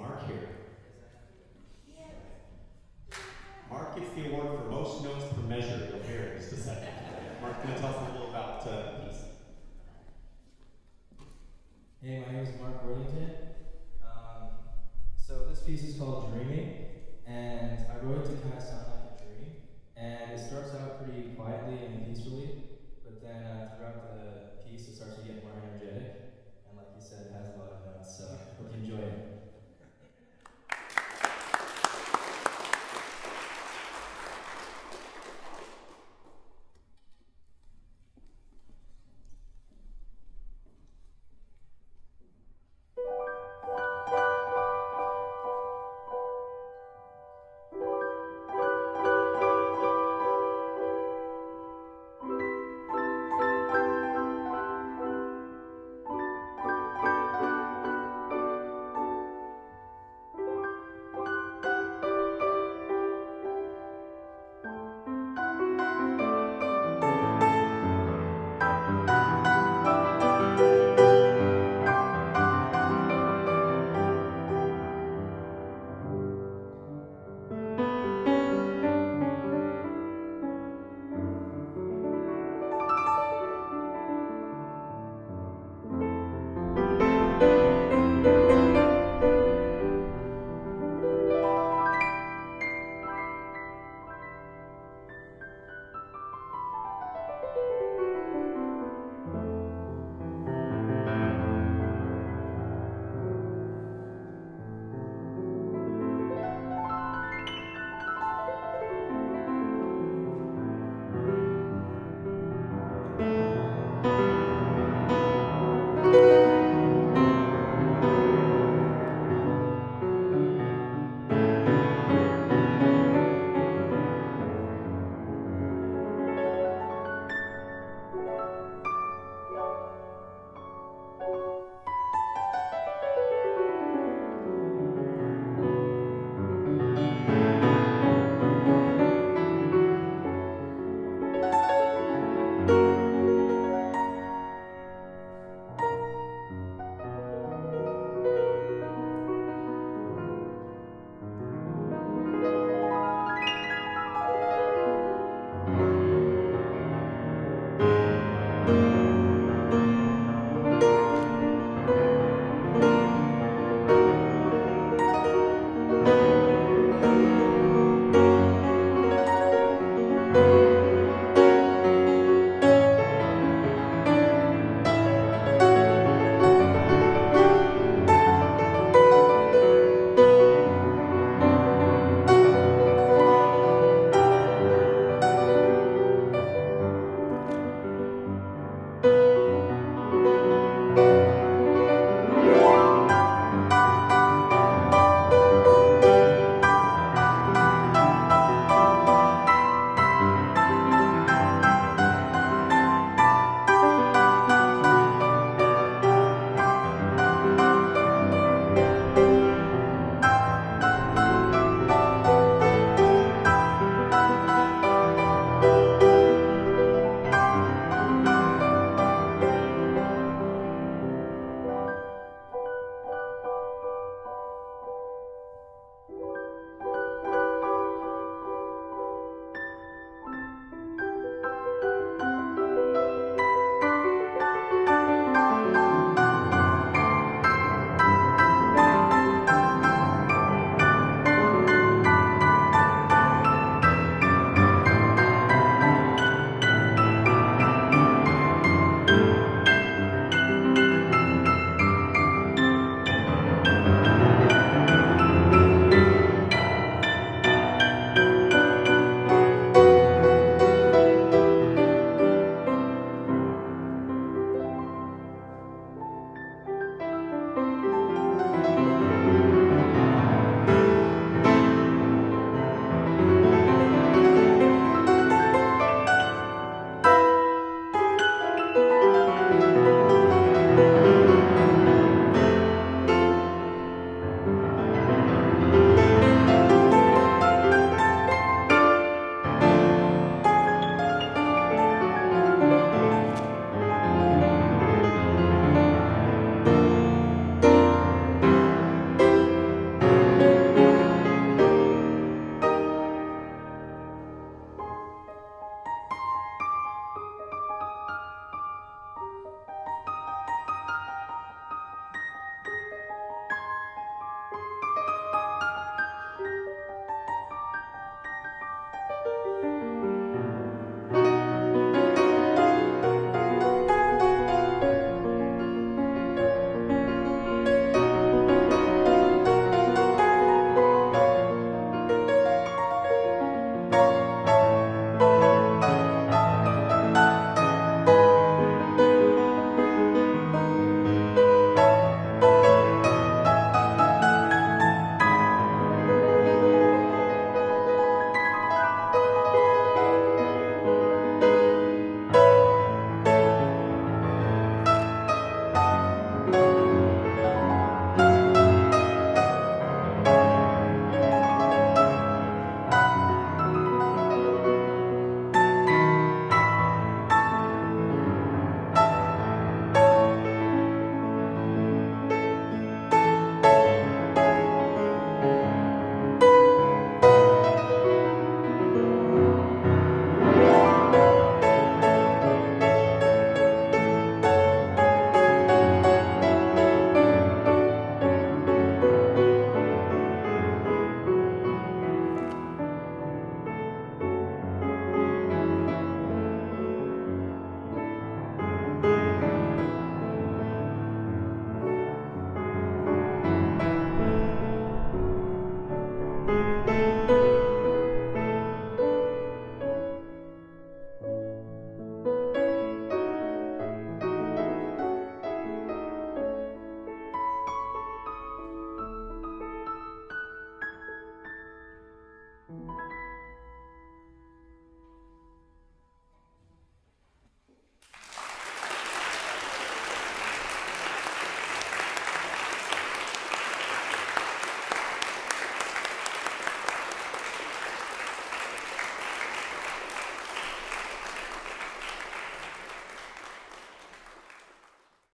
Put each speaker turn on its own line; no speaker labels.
Mark here. Mark gets the award for most notes per measure. You'll hear in just a second. Mark, can you tell us a little about uh.
Hey, my name is Mark Worthington. Um, so this piece is called